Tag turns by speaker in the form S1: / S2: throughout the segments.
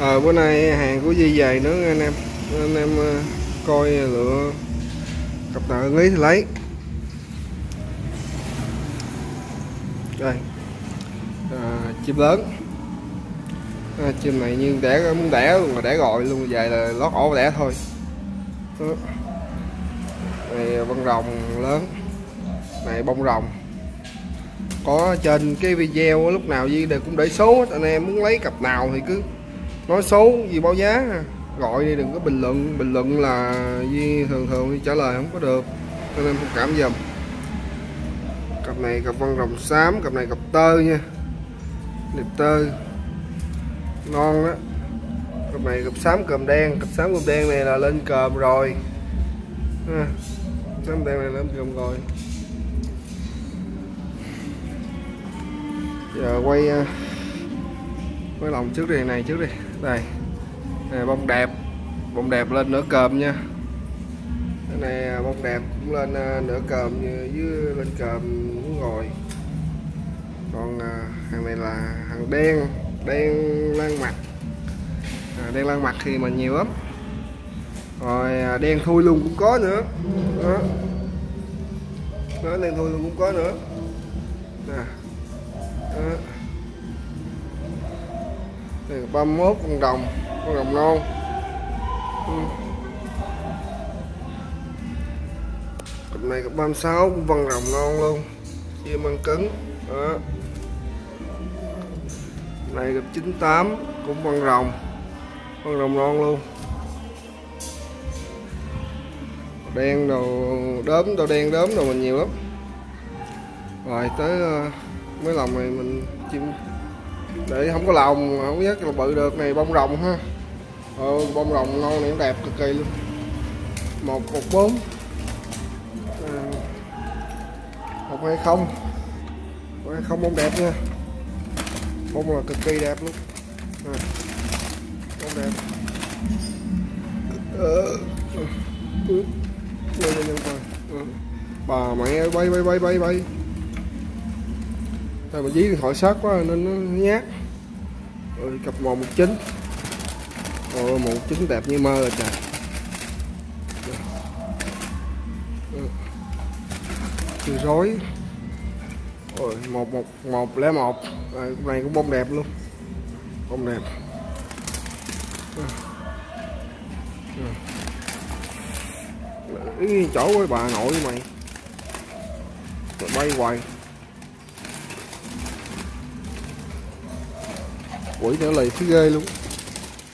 S1: à, bữa nay hàng của Di về nữa anh em. Anh em ờ, coi lựa cặp nào ưng ý thì lấy. Đây. À, chim lớn. À, chim này như đẻ muốn đẻ luôn mà đẻ gọi luôn về là lót ổ đẻ thôi. Đó. này bông rồng lớn. Này bông rồng. Có trên cái video lúc nào Di đều cũng để số anh em muốn lấy cặp nào thì cứ nói xấu gì báo giá gọi đi đừng có bình luận. Bình luận là gì thường thường đi trả lời không có được. Cho nên thông cảm giùm cặp này cặp vân rồng xám cặp này cặp tơ nha. Đẹp tơ. Ngon đó. Cặp này cặp xám cơm đen. Cặp xám cơm đen này là lên cơm rồi. À, xám đen này lên cơm rồi. Giờ quay ờ, quay lòng trước đi này trước đi đây. Này bông đẹp. Bông đẹp lên nửa cơm nha. Cái này à, bông đẹp cũng lên à, nửa cơm dưới lên cơm muốn ngồi. Còn à, hàng này là hàng đen đen lan mặt à, đen lan mặt thì mà nhiều lắm. Rồi đen thui luôn cũng có nữa. Đó. Đó đen thui luôn cũng có nữa. Nè. Đó đây là 31 con đồng con đồng non. Ừ. cặp này cặp 36 cũng vân rồng non luôn. Chia măng cứng, đó. Này gặp 98 cũng vân rồng vân rồng non luôn. Đen đồ đốm, đồ đen đốm đồ mình nhiều lắm. Rồi tới ờ, mấy lòng này mình chim để không có lòng không biết là bự được này bông rồng ha. Ừ, bông rồng ngon này cũng đẹp cực kỳ luôn. Một một bốn à, ờ, một hai không? Một hai không bông đẹp nha. Bông là cực kỳ đẹp luôn. À, bông đẹp. Ừ. ừ, ừ. Ừ. bà mẹ bay bay bay bay bay đây mà dí điện thoại sát quá nên nó nhát. Rồi cặp màu 19 Ồ màu 19 đẹp như mơ rồi trời. Từ ờ. rối. Rồi một một một lẻ một. Này cũng bông đẹp luôn. Bông đẹp. Ờ. Ờ. Ý, chỗ với bà nội mày. Rồi bay hoài. Quỷ nữa lì thấy ghê luôn.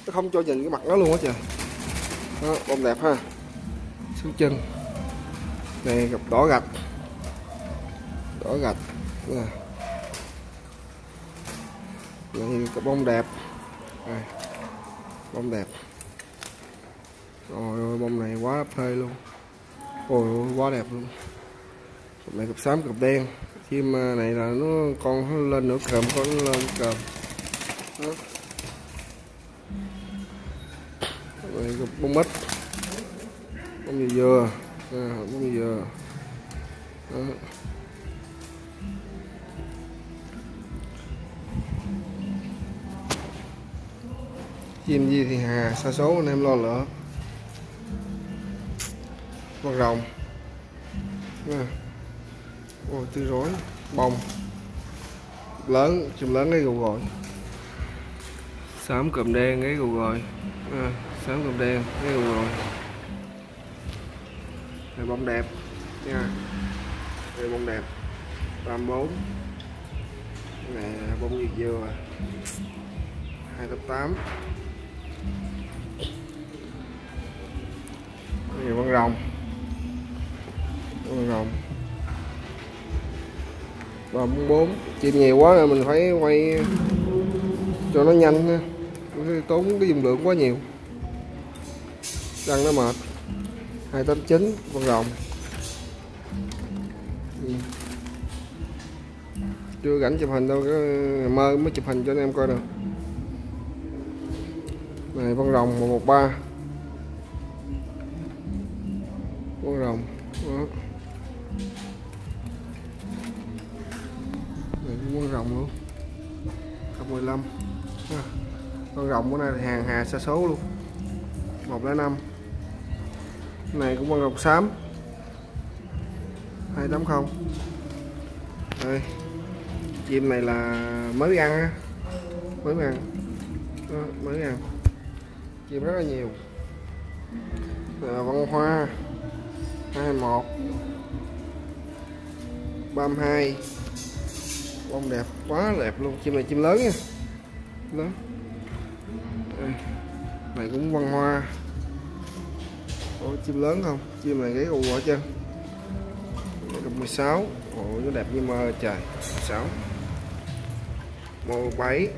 S1: Nó không cho nhìn cái mặt nó luôn á trời. Đó bông đẹp ha. Xuống chân. Này gặp đỏ gạch. Đỏ gạch. Nè. Này cái bông đẹp. Này bông đẹp. Rồi bông này quá phê luôn. Ôi ôi, quá đẹp luôn. Cặp này cặp xám cặp đen. Chim à, này là nó con nó lên nửa cơm con nó lên cơm đó. Rồi bông mít bông gì dừa à, bông dừa đó. chim gì thì hà sa số anh em lo lỡ. Con rồng. À. ôi tư rối. Bông. Lớn chùm lớn cái gù gọi xám cụm đen cái gù rồi à, xám cụm đen cái gù rồi này bông đẹp. Nha. Đây bông đẹp. 34 này bông dừa dừa 288 này bông rồng. Bông rồng. 344 chim nhiều quá rồi mình phải quay cho nó nhanh ha tốn cái dung lượng quá nhiều. Răng nó mệt. 289 con rồng. Ừ. chưa rảnh chụp hình đâu mơ mới chụp hình cho anh em coi được. Này, con rồng 113 con rồng. Rồng của này hàng hà xa số luôn. 105 này cũng bằng rồng xám. 280 đây. Chim này là mới ăn á. Mới ăn. Đó, mới ăn. Chim rất là nhiều. À, văn hoa. 21 32 bông đẹp quá đẹp luôn. Chim này chim lớn nha. Lớn đây. này cũng văn hoa. Ủa, chim lớn không? Chim này cái u ở chân Cặp 16 Ồ nó đẹp như mơ trời. 16 Màu 7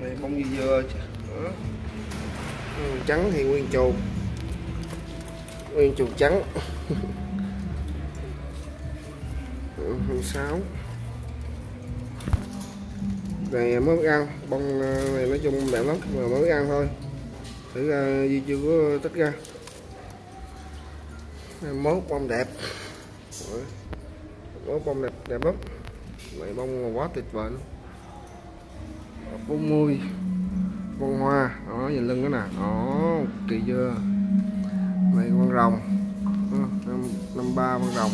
S1: Đây bông dưa dưa Đó. Ừ, Trắng thì nguyên chù Nguyên chù trắng. 26 này mới ăn, bông ờ, này nói chung đẹp lắm, mà mới ăn thôi. Thử ờ, ra gì chưa có tích ra mốt bông đẹp. Mốt bông đẹp đẹp lắm. Này bông quá tuyệt vời luôn. Bốn mươi bông hoa, đó, nhìn lưng đó nè. Đó, kỳ chưa? Này con rồng. Năm năm ba con rồng.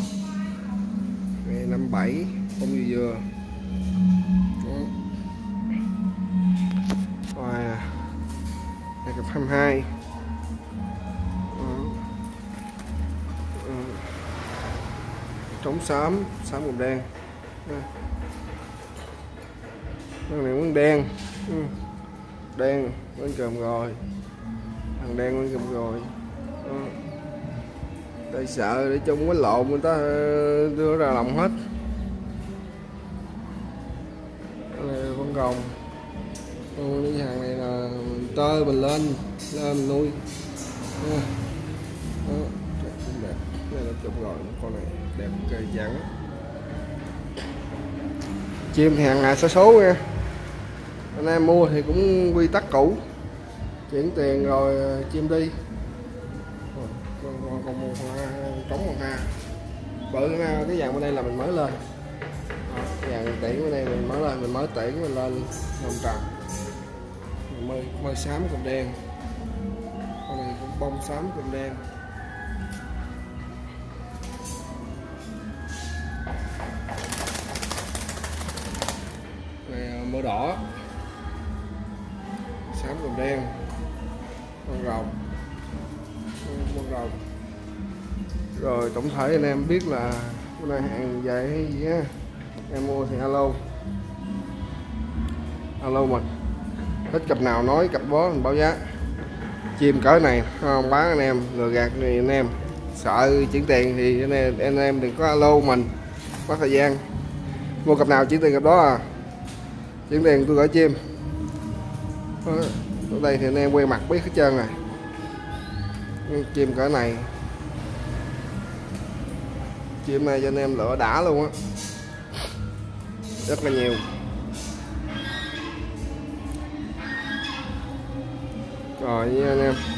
S1: Này năm bảy, bông dừa. Dừa cặp 22 ờ. ờ. trống xám xám màu đen. Con này muốn đen. Ừ. đen vẫn cầm rồi. Thằng đen vẫn cầm rồi. Ờ. Đây sợ, để chung cái lộn, người ta đưa ra lòng hết. Này con rồng cái hàng này là tơ mình lên lên mình nuôi đó. Đó. đẹp. Đây là chụp rồi, con này đẹp cây trắng. Chim thì hàng ngày số số nha. Anh em mua thì cũng quy tắc cũ. Chuyển tiền rồi ờ, chim đi. Còn còn còn một hoa, trống một hoa bự cái dạng bên đây là mình mới lên. Dạng tiễn bên đây mình mới lên, mình mới tiễn mình lên đồng tròn mơi mơi xám cùng đen. Con này cũng bông xám cùng đen. Này à, mỡ đỏ. Xám cùng đen. Con rồng. Con rồng. Rồi, tổng thể anh em biết là cái này hàng dài hay gì á, em mua thì alo. Alo mình thích cặp nào nói cặp bó mình báo giá. Chim cỡ này không bán anh em lừa gạt này anh em. Sợ chuyển tiền thì anh em, anh em đừng có alo mình mất thời gian. Mua cặp nào chuyển tiền cặp đó à? Chuyển tiền tôi gửi chim. Ờ, ở đây thì anh em quen mặt biết hết trơn này chim cỡ này. Chim này cho anh em lựa đã luôn á. Rất là nhiều. Oh, anh em